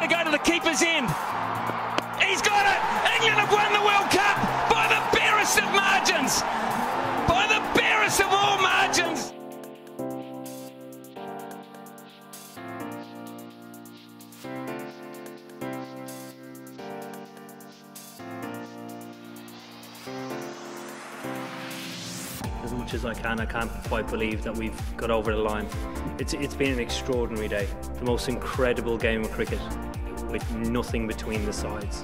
got to go to the keeper's end. He's got it. England have won the World Cup by the barest of margins. By the barest of all margins. as much as I can. I can't quite believe that we've got over the line. It's, it's been an extraordinary day, the most incredible game of cricket with nothing between the sides.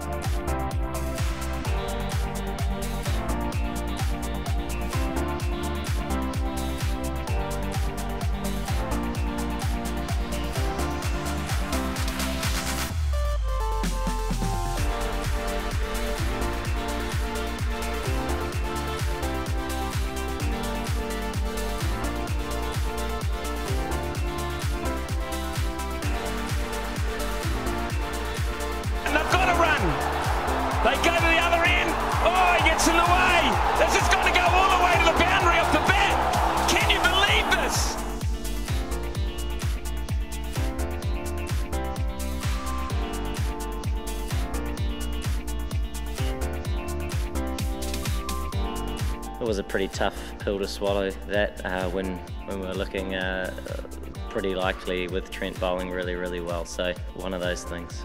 It was a pretty tough pill to swallow that uh, when when we were looking uh, pretty likely with Trent bowling really really well. So one of those things.